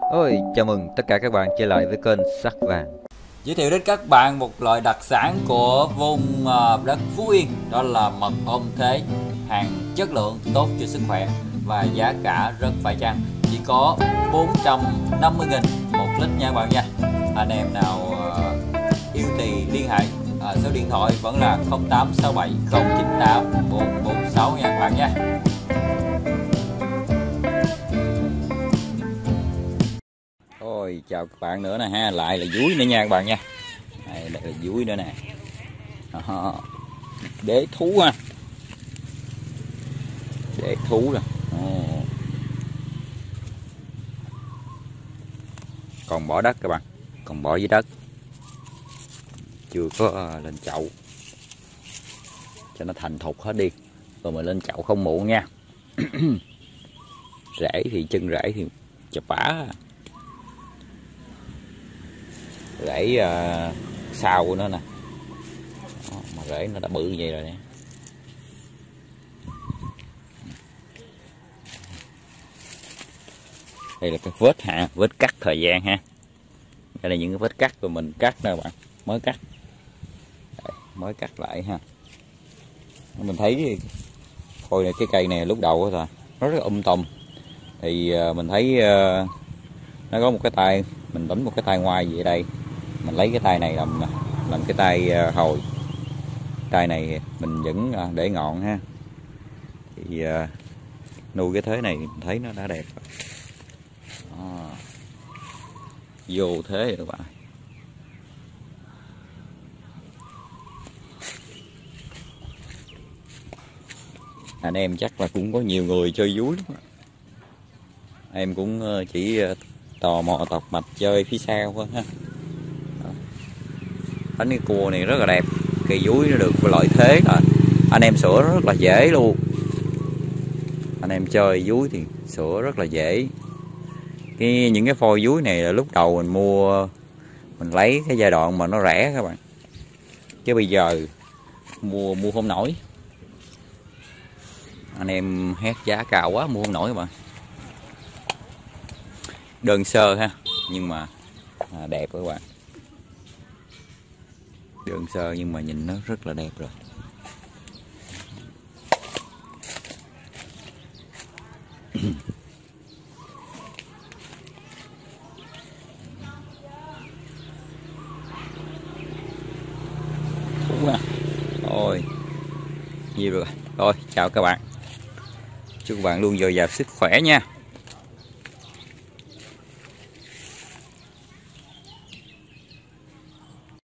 Ôi, chào mừng tất cả các bạn trở lại với kênh Sắc Vàng. Giới thiệu đến các bạn một loại đặc sản của vùng à, đất Phú Yên Đó là mật ong thế. Hàng chất lượng tốt cho sức khỏe Và giá cả rất phải chăng? Chỉ có 450 nghìn một lít nha các bạn nha. Anh em nào à, yêu thì liên hệ à, Số điện thoại vẫn là 0867 098 446 nha các bạn nha. Chào các bạn nữa nè ha. Lại là dúi nữa nha các bạn nha. Đây, đây là dúi nữa nè. Đó. Đế thú ha. Đế thú rồi Còn bỏ đất các bạn. Còn bỏ dưới đất. Chưa có ờ, lên chậu. Cho nó thành thục hết đi. Rồi mình lên chậu không muộn nha. Rễ thì chân rễ thì chập bả rễ ờ, uh, sau của nó nè. Đó, mà rễ nó đã bự như vậy rồi nè. Đây là cái vết hạ vết cắt thời gian ha. Đây là những cái vết cắt của mình cắt nè bạn mới cắt. Đây, mới cắt lại ha. Mình thấy thôi này cái cây này lúc đầu rồi nó rất um tùm. Thì ờ, mình thấy ờ, nó có một cái tay mình đánh một cái tay ngoài vậy đây mình lấy cái tay này làm làm cái tay ờ, hồi. Tay này mình vẫn ờ, để ngọn ha. Thì uh, nuôi cái thế này mình thấy nó đã đẹp rồi. À, vô thế rồi các bạn anh em chắc là cũng có nhiều người chơi dúi lắm em cũng chỉ tò mò tọc mạch chơi phía sau thôi ha bánh cái cua này rất là đẹp. Cây dúi nó được loại thế rồi anh em sửa rất là dễ luôn. Anh em chơi dúi thì sửa rất là dễ. Cái những cái phôi dúi này là lúc đầu mình mua mình lấy cái giai đoạn mà nó rẻ các bạn. Chứ bây giờ mua mua không nổi. Anh em hét giá cao quá mua không nổi các bạn đơn sơ ha nhưng mà à, đẹp các bạn đơn sơ nhưng mà nhìn nó rất là đẹp rồi. Thú à? Thôi nhiều rồi. Rồi chào các bạn. Chúc các bạn luôn dồi dào sức khỏe nha